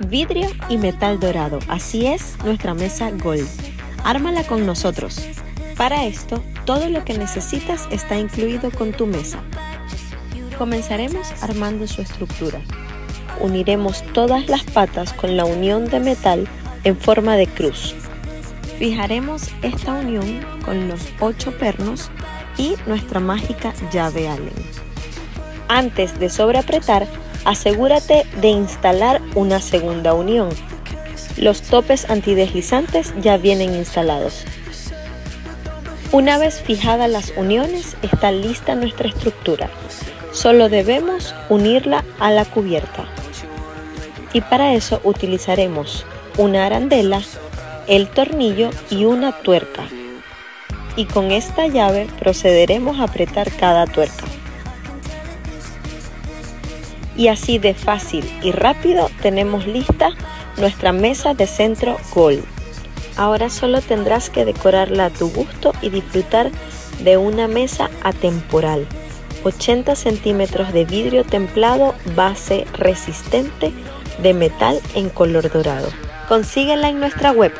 vidrio y metal dorado. Así es nuestra mesa Gold. Ármala con nosotros. Para esto, todo lo que necesitas está incluido con tu mesa. Comenzaremos armando su estructura. Uniremos todas las patas con la unión de metal en forma de cruz. Fijaremos esta unión con los ocho pernos y nuestra mágica llave Allen. Antes de sobreapretar, asegúrate de instalar una segunda unión. Los topes antideslizantes ya vienen instalados. Una vez fijadas las uniones, está lista nuestra estructura. Solo debemos unirla a la cubierta. Y para eso utilizaremos una arandela, el tornillo y una tuerca. Y con esta llave procederemos a apretar cada tuerca y así de fácil y rápido tenemos lista nuestra mesa de centro Gold. Ahora solo tendrás que decorarla a tu gusto y disfrutar de una mesa atemporal. 80 centímetros de vidrio templado base resistente de metal en color dorado. Consíguela en nuestra web